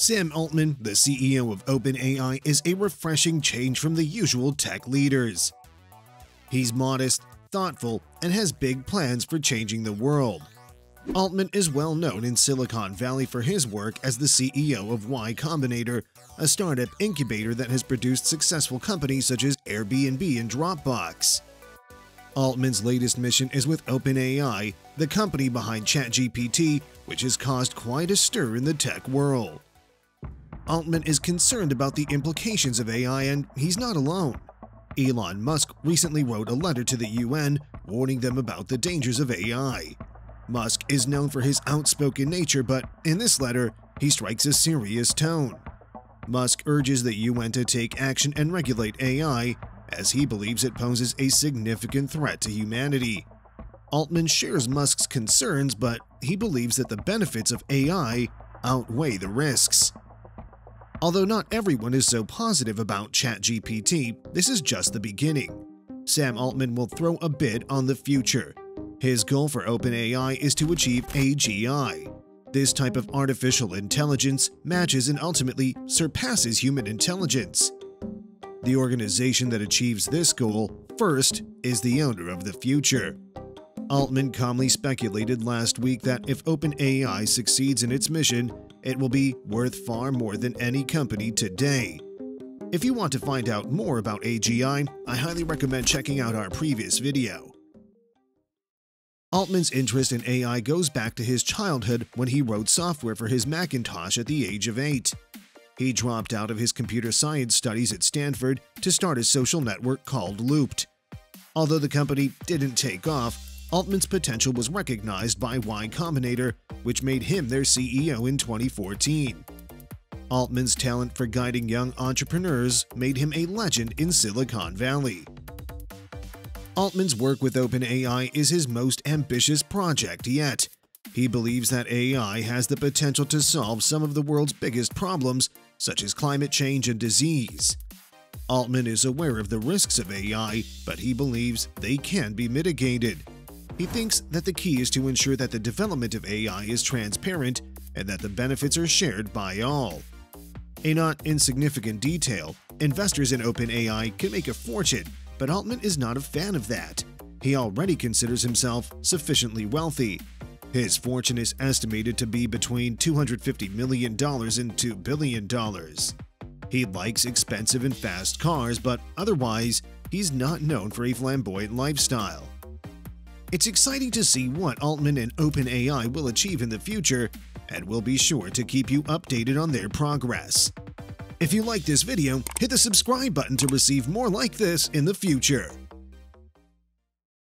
Sam Altman, the CEO of OpenAI, is a refreshing change from the usual tech leaders. He's modest, thoughtful, and has big plans for changing the world. Altman is well known in Silicon Valley for his work as the CEO of Y Combinator, a startup incubator that has produced successful companies such as Airbnb and Dropbox. Altman's latest mission is with OpenAI, the company behind ChatGPT, which has caused quite a stir in the tech world. Altman is concerned about the implications of AI, and he's not alone. Elon Musk recently wrote a letter to the UN warning them about the dangers of AI. Musk is known for his outspoken nature, but in this letter, he strikes a serious tone. Musk urges the UN to take action and regulate AI, as he believes it poses a significant threat to humanity. Altman shares Musk's concerns, but he believes that the benefits of AI outweigh the risks. Although not everyone is so positive about ChatGPT, this is just the beginning. Sam Altman will throw a bid on the future. His goal for OpenAI is to achieve AGI. This type of artificial intelligence matches and ultimately surpasses human intelligence. The organization that achieves this goal first is the owner of the future. Altman calmly speculated last week that if OpenAI succeeds in its mission, it will be worth far more than any company today. If you want to find out more about AGI, I highly recommend checking out our previous video. Altman's interest in AI goes back to his childhood when he wrote software for his Macintosh at the age of 8. He dropped out of his computer science studies at Stanford to start a social network called Loopt. Although the company didn't take off, Altman's potential was recognized by Y Combinator, which made him their CEO in 2014. Altman's talent for guiding young entrepreneurs made him a legend in Silicon Valley. Altman's work with OpenAI is his most ambitious project yet. He believes that AI has the potential to solve some of the world's biggest problems, such as climate change and disease. Altman is aware of the risks of AI, but he believes they can be mitigated. He thinks that the key is to ensure that the development of AI is transparent and that the benefits are shared by all. A not insignificant detail, investors in OpenAI can make a fortune, but Altman is not a fan of that. He already considers himself sufficiently wealthy. His fortune is estimated to be between $250 million and $2 billion. He likes expensive and fast cars, but otherwise, he's not known for a flamboyant lifestyle. It's exciting to see what Altman and OpenAI will achieve in the future, and we'll be sure to keep you updated on their progress. If you like this video, hit the subscribe button to receive more like this in the future.